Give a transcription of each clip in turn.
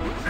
Yeah.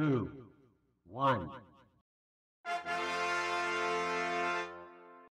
Two.